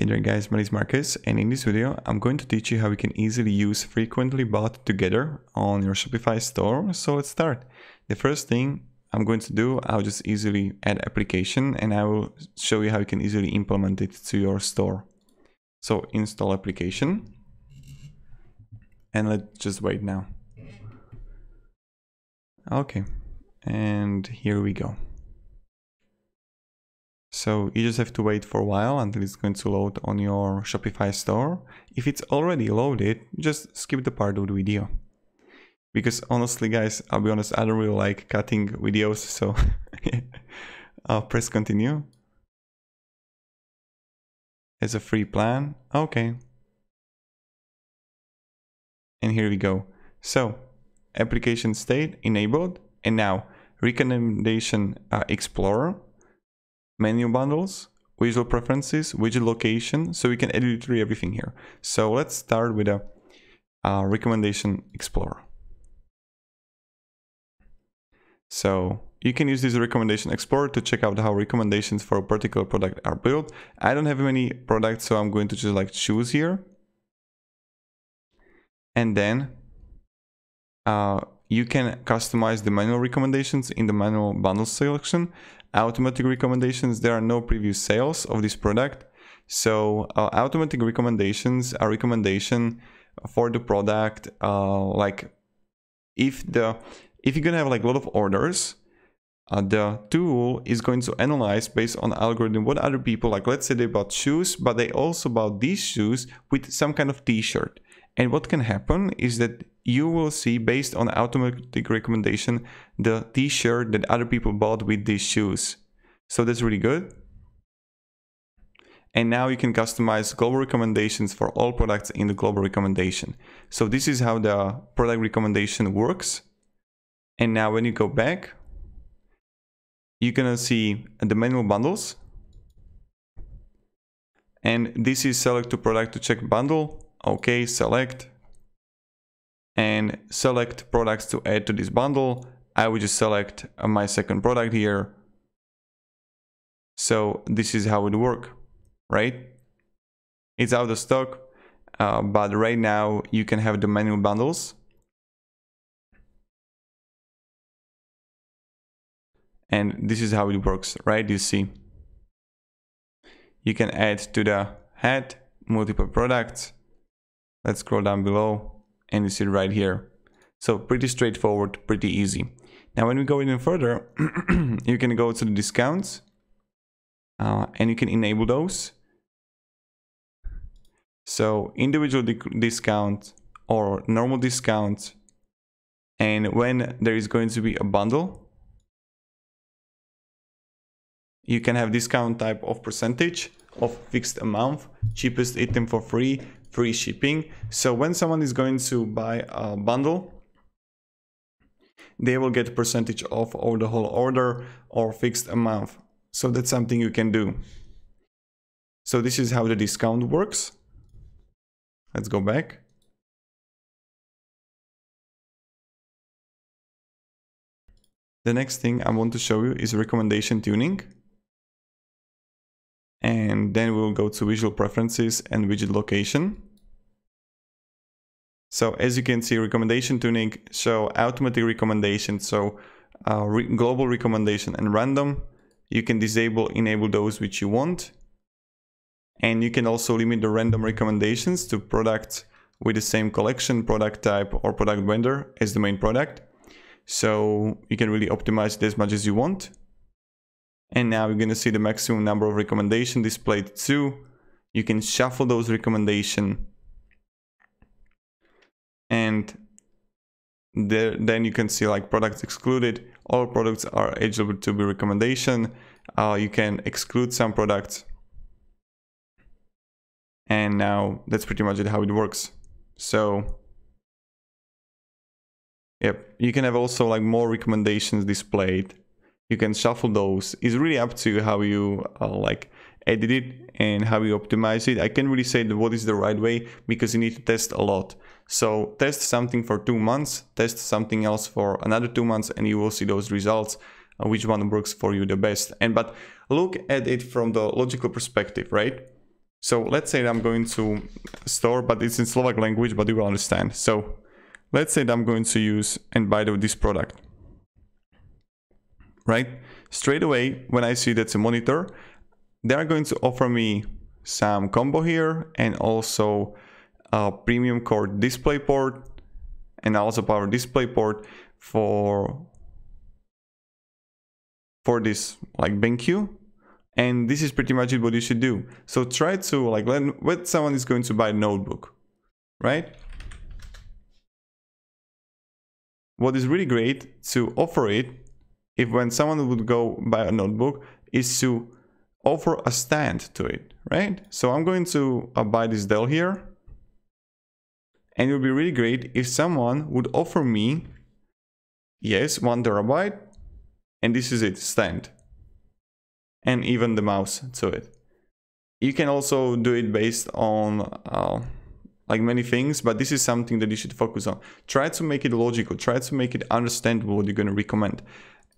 Hey there guys, my name is Marcus and in this video I'm going to teach you how you can easily use frequently bought together on your Shopify store. So let's start. The first thing I'm going to do, I'll just easily add application and I will show you how you can easily implement it to your store. So install application and let's just wait now. Okay, and here we go. So you just have to wait for a while until it's going to load on your Shopify store. If it's already loaded, just skip the part of the video. Because honestly guys, I'll be honest, I don't really like cutting videos, so I'll press continue. As a free plan, okay. And here we go. So, application state enabled, and now recommendation uh, explorer menu bundles, visual preferences, widget location, so we can edit everything here. So let's start with a uh, recommendation explorer. So you can use this recommendation explorer to check out how recommendations for a particular product are built. I don't have many products, so I'm going to just like choose here. And then uh, you can customize the manual recommendations in the manual bundle selection automatic recommendations, there are no previous sales of this product. So uh, automatic recommendations are recommendation for the product. Uh, like if the if you're gonna have like a lot of orders, uh, the tool is going to analyze based on algorithm what other people like. Let's say they bought shoes, but they also bought these shoes with some kind of T-shirt. And what can happen is that you will see based on automatic recommendation the t-shirt that other people bought with these shoes. So that's really good. And now you can customize global recommendations for all products in the global recommendation. So this is how the product recommendation works. And now when you go back, you're gonna see the manual bundles. And this is select to product to check bundle okay select and select products to add to this bundle I will just select uh, my second product here. So this is how it work right? It's out of stock uh, but right now you can have the manual bundles. And this is how it works right? You see. You can add to the head multiple products. Let's scroll down below and you see it right here. So pretty straightforward, pretty easy. Now when we go even further, you can go to the discounts uh, and you can enable those. So individual discount or normal discount and when there is going to be a bundle you can have discount type of percentage of fixed amount cheapest item for free free shipping. So when someone is going to buy a bundle, they will get a percentage off of the whole order or fixed amount. So that's something you can do. So this is how the discount works. Let's go back. The next thing I want to show you is recommendation tuning then we'll go to visual preferences and widget location. So as you can see, recommendation tuning show automatic recommendation, so uh, re global recommendation and random. You can disable, enable those which you want. And you can also limit the random recommendations to products with the same collection, product type, or product vendor as the main product. So you can really optimize it as much as you want. And now you're gonna see the maximum number of recommendation displayed too. You can shuffle those recommendation and there, then you can see like products excluded. All products are eligible to be recommendation. Uh, you can exclude some products. And now that's pretty much it how it works. So Yep, you can have also like more recommendations displayed you can shuffle those. It's really up to you how you uh, like edit it and how you optimize it. I can't really say what is the right way because you need to test a lot. So test something for two months, test something else for another two months, and you will see those results, uh, which one works for you the best. And but look at it from the logical perspective, right? So let's say I'm going to store, but it's in Slovak language, but you will understand. So let's say that I'm going to use and buy this product, right? Straight away, when I see that's a monitor, they are going to offer me some combo here and also a premium core display port and also power display port for for this like BenQ. And this is pretty much what you should do. So try to like when, when someone is going to buy a notebook right? What is really great to offer it if when someone would go buy a notebook is to offer a stand to it right? So i'm going to uh, buy this dell here. And it would be really great if someone would offer me yes one terabyte and this is it stand. And even the mouse to it. You can also do it based on uh, like many things but this is something that you should focus on. Try to make it logical. Try to make it understandable what you're going to recommend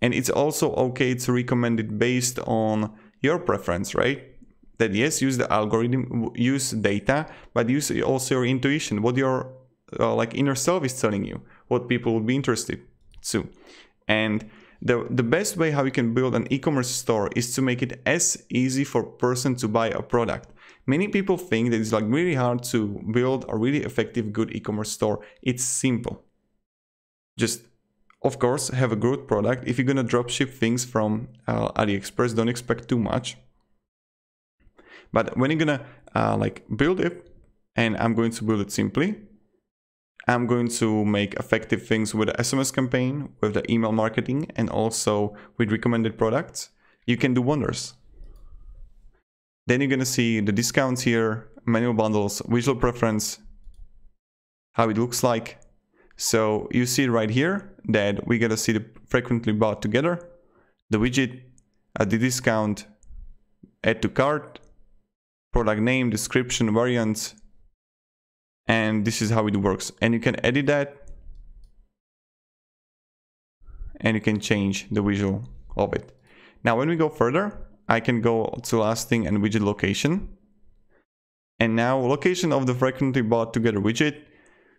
and it's also okay to recommend it based on your preference right that yes use the algorithm use data but use also your intuition what your uh, like inner self is telling you what people would be interested to and the, the best way how you can build an e-commerce store is to make it as easy for a person to buy a product. Many people think that it's like really hard to build a really effective good e-commerce store. It's simple. Just of course have a good product. If you're gonna drop ship things from uh, AliExpress, don't expect too much. But when you're gonna uh, like build it, and I'm going to build it simply, I'm going to make effective things with the SMS campaign, with the email marketing, and also with recommended products. You can do wonders. Then you're gonna see the discounts here, manual bundles, visual preference, how it looks like. So you see right here that we gotta see the frequently bought together, the widget, uh, the discount, add to cart, product name, description, variants, and this is how it works. And you can edit that and you can change the visual of it. Now when we go further I can go to last thing and widget location. And now location of the frequently bought together widget.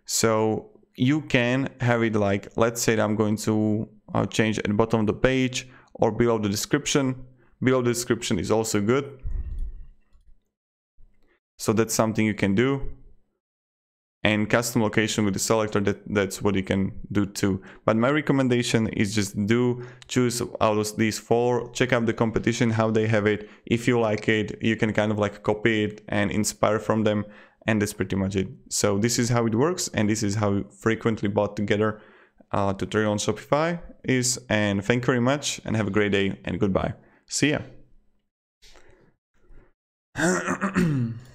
So you can have it like let's say I'm going to uh, change at the bottom of the page or below the description. Below the description is also good. So that's something you can do. And custom location with the selector that that's what you can do too. But my recommendation is just do choose out of these four check out the competition how they have it. If you like it you can kind of like copy it and inspire from them and that's pretty much it. So this is how it works and this is how frequently bought together uh, tutorial on shopify is and thank you very much and have a great day and goodbye. See ya